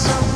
so